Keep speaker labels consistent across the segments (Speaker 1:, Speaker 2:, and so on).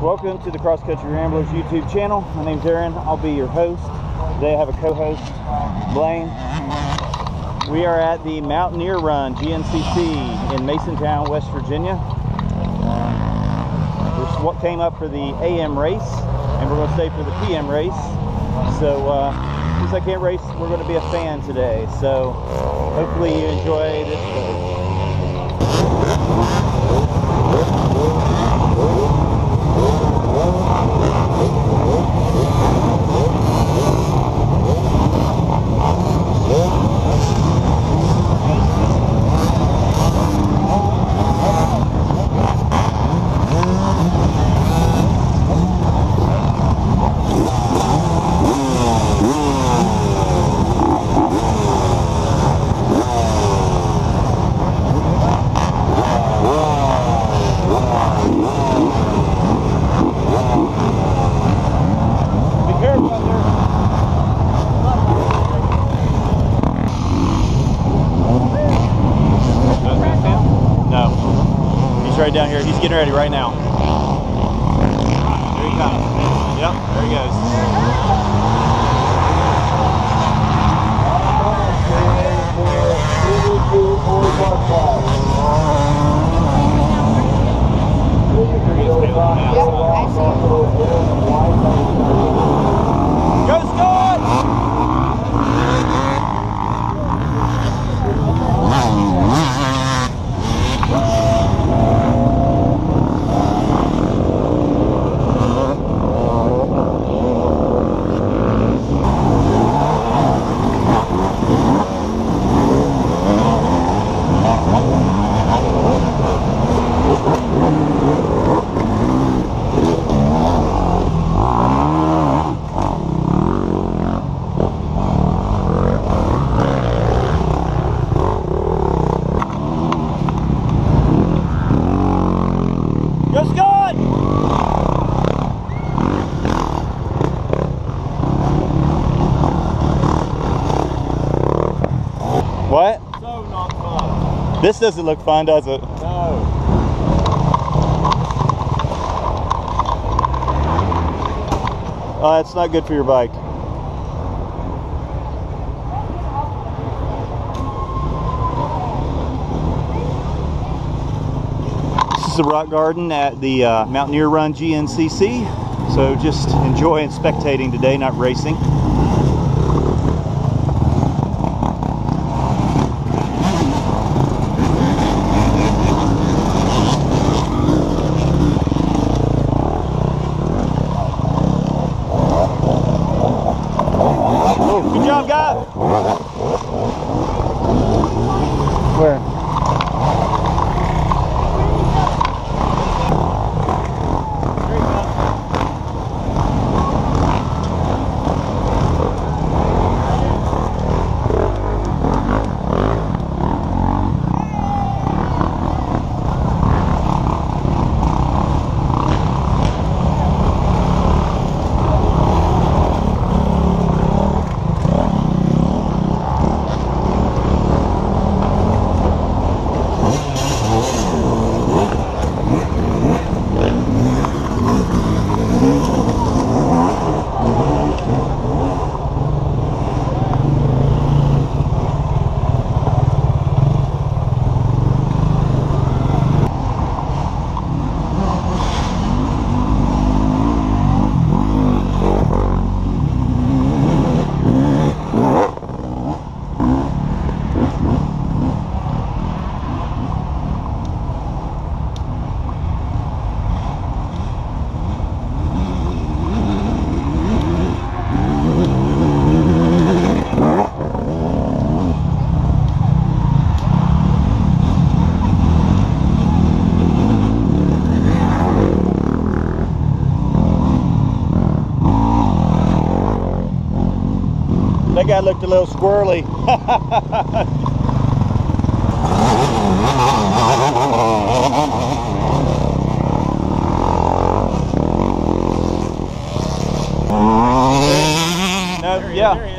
Speaker 1: Welcome to the Cross Country Ramblers YouTube channel. My name's Aaron. I'll be your host. Today I have a co-host, Blaine. We are at the Mountaineer Run GNCC in Masontown, West Virginia. We what came up for the AM race, and we're going to stay for the PM race. So uh, since I can't race, we're going to be a fan today. So hopefully you enjoy this. Right down here. He's getting ready right now. Here he comes. Yep, there he goes. Go What?
Speaker 2: So not fun.
Speaker 1: This doesn't look fun, does it?
Speaker 2: No.
Speaker 1: Uh, it's not good for your bike. This is the rock garden at the uh, Mountaineer Run GNCC. So just enjoying spectating today, not racing. Guy looked a little squirrely. No, yeah.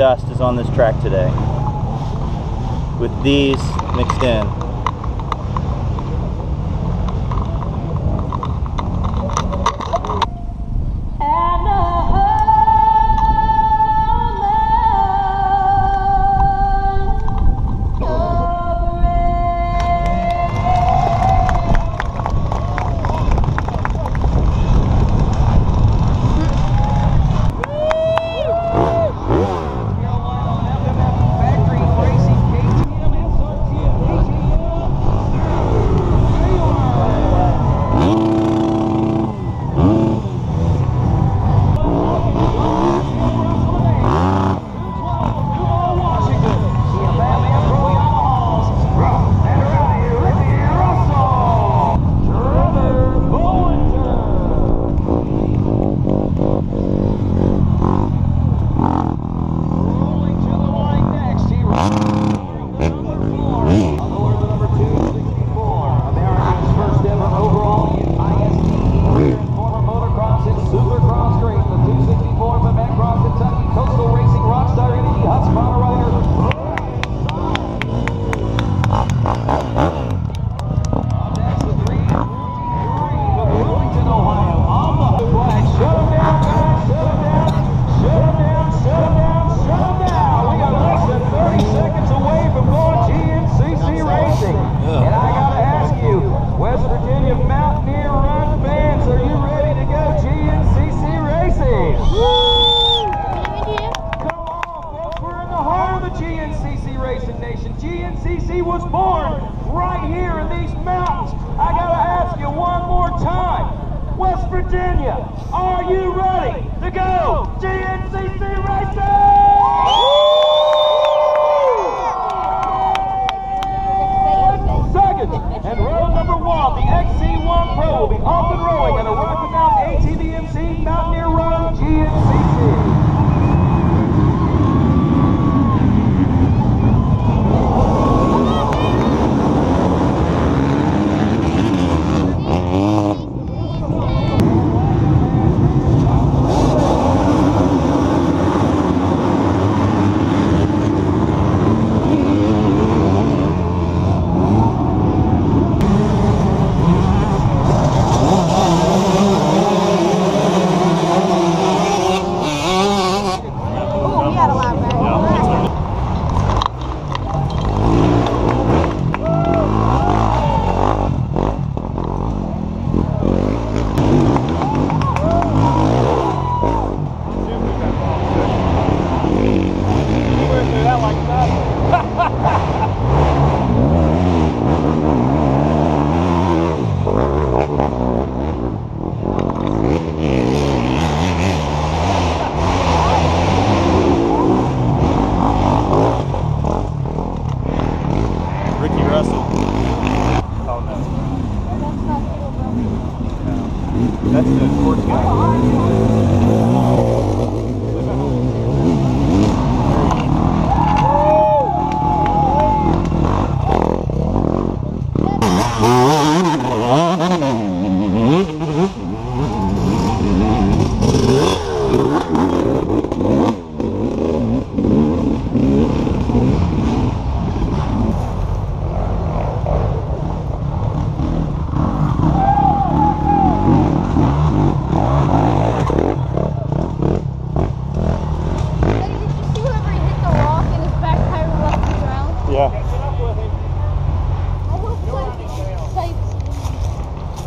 Speaker 2: dust is
Speaker 3: on this track today with these mixed in.
Speaker 1: GNCC was born right here in these mountains. I got to ask you one more time. West Virginia, are you ready to go GNCC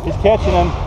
Speaker 3: He's catching him.